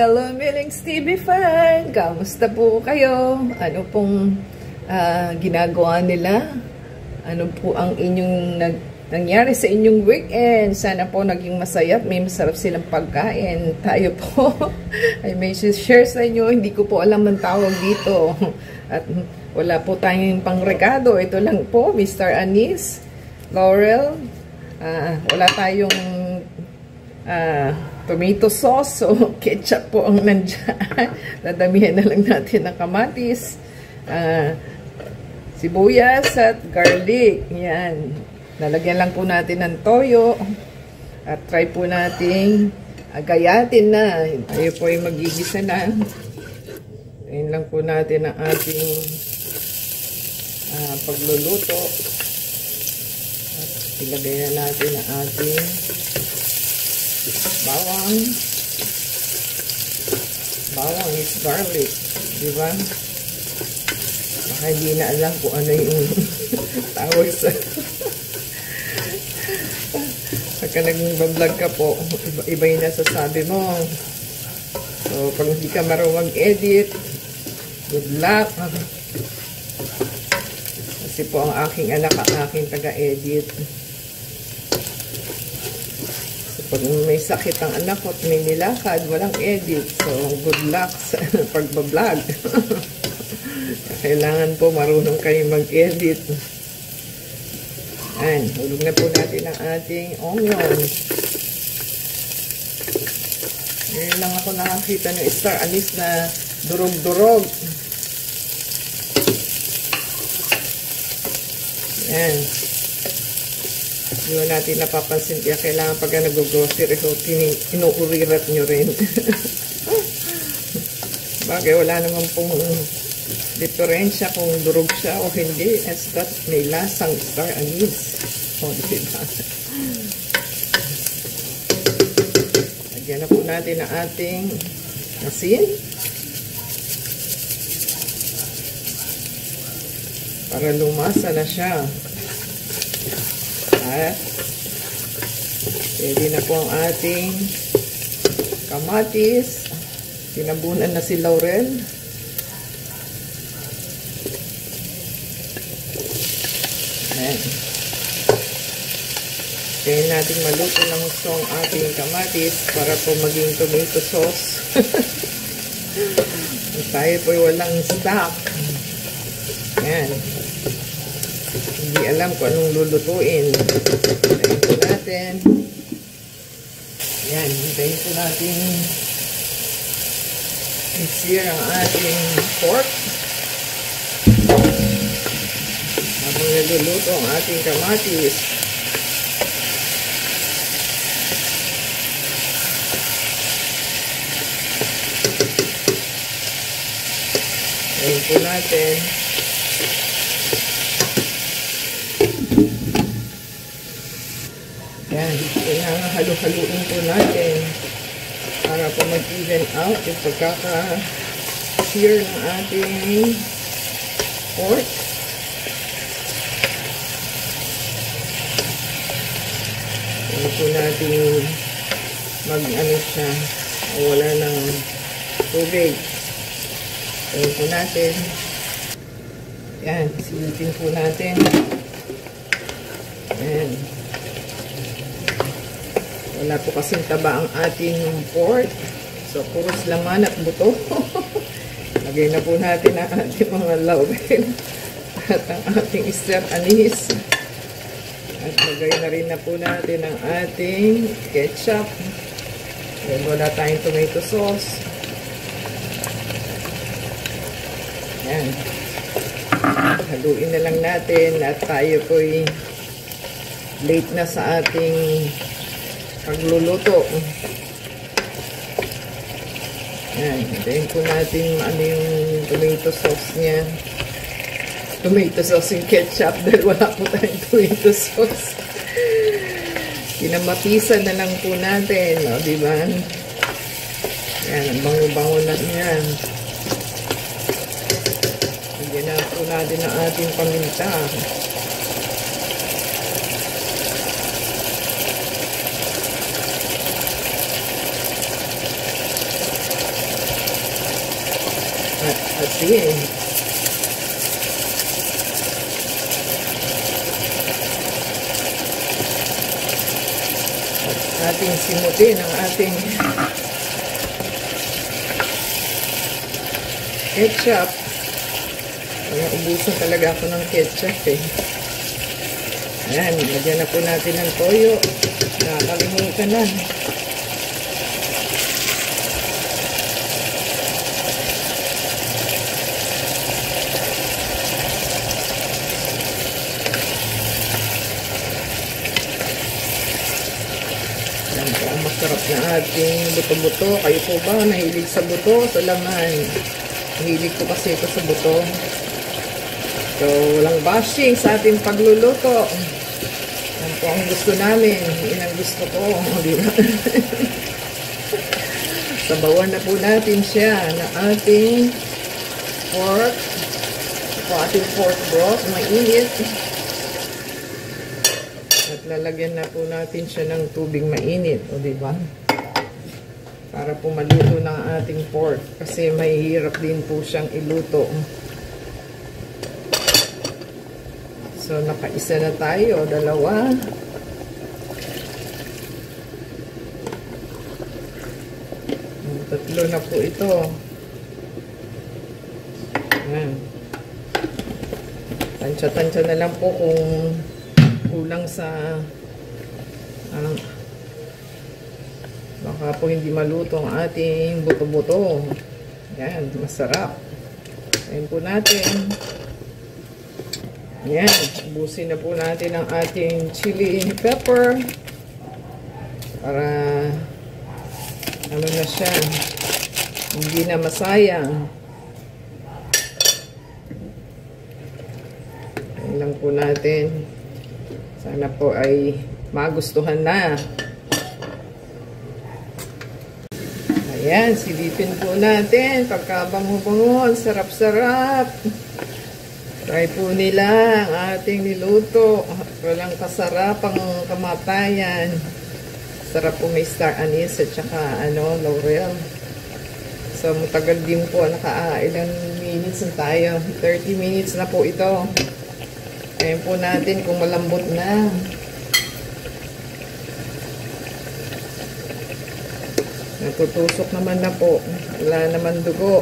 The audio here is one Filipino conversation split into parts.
Hello Millings TV fan! Kamusta po kayo? Ano pong uh, ginagawa nila? Ano po ang inyong nag nangyari sa inyong weekend? Sana po naging masaya at may masarap silang pagkain. Tayo po ay may share sa inyo. Hindi ko po alam ang tawag dito. At wala po tayong pangrekado. Ito lang po, Mr. Anis, Laurel. Uh, wala tayong uh, tomato sauce o ketchup po ang nandyan. Dadamihan na lang natin ng kamatis, uh, sibuyas at garlic. Yan. Lalagyan lang po natin ng toyo at try po nating agayatin na. Tayo po ay magigisa na. Ayun lang po natin ang ating uh, pagluluto. At ilagay na natin ang ating bawang. Bawang is garlic. Diba? Baka hindi na alam kung ano yung tawag sa... Pagka nag-vlog ka po, iba, iba yung nasasabi mo. So, pag hindi ka marunong edit good luck. Kasi po ang aking anak, ang aking taga-edit. Pag may sakit ang anak ko at may nilakad, walang edit. So, good luck sa pagbablog. Kailangan po marunong kayo mag-edit. Ayan, hulog na po natin ang ating onion. Ngayon lang ako nakakita ng star anis na durog-durog. Ayan. Hindi natin napapansin kaya kailangan pag nag-grocery so inuurirat nyo rin. Bagay, wala naman pong diferensya kung durog siya o hindi as that may lasang star anise. O, diba? Lagyan na po natin ang ating asin. Para lumasa na siya. At pwede na po ang ating kamatis. Tinabunan na si Laurel. Ayan. Kaya natin maluto ng gusto ang ating kamatis para po maging tomato sauce. tayo po walang stock. Ayan. Hindi alam kung anong lulutuin. Hintayin po natin. Yan, hintayin po natin i-sear ang ating pork. Habang naluluto ang ating kamatis. Hintayin po natin. Yan, kailangan halu-haluin po natin para po mag-even out yung pagkaka-sear ng ating pork. Yan po natin mag-ano siya, wala ng tubig. Yan po natin. Yan, silipin po natin. Yan. Wala po kasing taba ang ating pork. So, puros laman at buto. Lagay na po natin ang ating mga laurel at ang ating stir anise. At lagay na rin na po natin ang ating ketchup. Then, wala tayong tomato sauce. Yan. Haluin na lang natin at tayo po'y late na sa ating pagluluto. Yan. Hintayin po natin ano yung tomato sauce niya. Tomato sauce yung ketchup dahil wala po tayong tomato sauce. Kinamatisan na lang po natin. No? Diba? Yan. Ang bango-bango na yan. Hindi na po natin ang ating paminta. Asin. At ating simutin ang ating ketchup. Kaya ubusan talaga ako ng ketchup eh. Ayan, lagyan na po natin ng toyo. Nakakalimutan na. Yan po masarap na ating buto-buto. Kayo po ba nahilig sa buto? Sa laman. Nahilig ko kasi ito sa buto. So, walang bashing sa ating pagluluto. Yan po ang gusto namin. Yan ang gusto ko. Di ba? Sabawan na po natin siya na ating pork. Ito po ating pork broth. Mainit. At lalagyan na po natin siya ng tubig mainit. O, di ba? Para po maluto ng ating pork. Kasi mahihirap din po siyang iluto. So, nakaisa na tayo. Dalawa. Tatlo na po ito. Ayan. Tansya-tansya na lang po kung kulang sa uh, baka po hindi maluto ang ating buto-buto. Ayan, masarap. Ayan po natin. Ayan, ubusin na po natin ang ating chili pepper para ano na siya hindi na masayang Ayan lang po natin sana po ay magustuhan na ayan, silipin po natin pagkabango-bango sarap-sarap try po nila ang ating niluto walang kasarap ang kamatayan Sarap po may star anise at saka ano, laurel. So, matagal din po. Naka, uh, ilang minutes na tayo. 30 minutes na po ito. Ayan po natin kung malambot na. Natutusok naman na po. Wala naman dugo.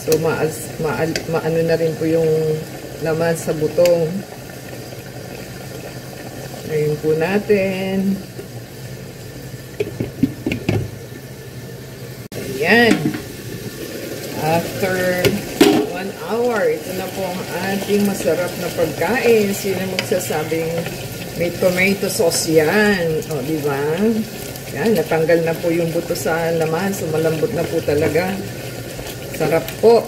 So, maas, ma, maano na rin po yung laman sa butong. Ayun po natin. Ayan. After one hour, ito na po ang ating masarap na pagkain. Sino magsasabing may tomato sauce yan? O, di ba? Yan, natanggal na po yung buto sa laman. So, malambot na po talaga. Sarap po.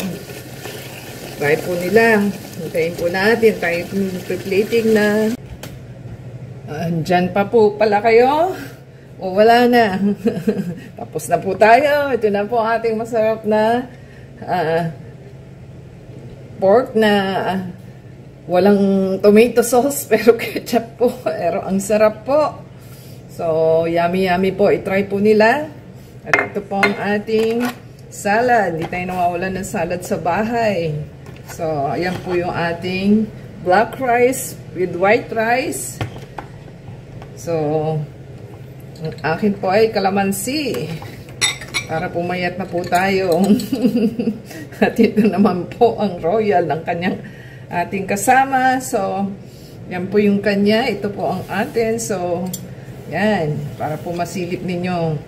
Try po nila. Hintayin po natin. Tayo plating na. Andyan pa po pala kayo. O wala na. Tapos na po tayo. Ito na po ating masarap na uh, pork na walang tomato sauce pero ketchup po. Pero ang sarap po. So, yummy yummy po. I-try po nila. At ito po ang ating salad. Hindi tayo nawawalan ng salad sa bahay. So, ayan po yung ating black rice with white rice. So, ang akin po ay kalamansi. Para pumayat na po tayo. At ito naman po ang royal ng kanyang ating kasama. So, yan po yung kanya. Ito po ang atin. So, yan. Para po masilip ninyo.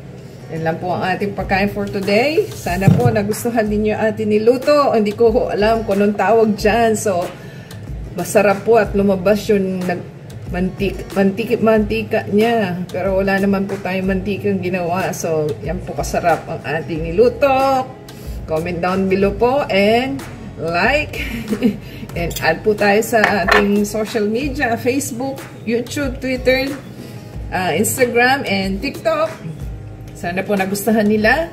Yan lang po ang ating pagkain for today. Sana po nagustuhan ninyo ating niluto. Hindi ko alam kung anong tawag dyan. So, masarap po at lumabas yung nag mantik, mantik, mantika niya. Pero wala naman po tayong mantikang ginawa. So, yan po kasarap ang ating niluto. Comment down below po and like and add po tayo sa ating social media, Facebook, YouTube, Twitter, uh, Instagram, and TikTok. Sana po nagustuhan nila.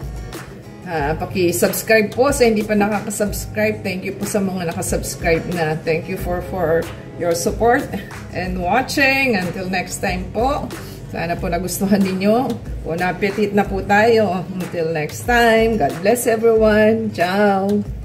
Uh, paki-subscribe po sa hindi pa nakaka-subscribe. Thank you po sa mga nakasubscribe na. Thank you for for your support and watching. Until next time po, Sana po nagustuhan ninyo. Bon appetit na po tayo. Until next time, God bless everyone. Ciao!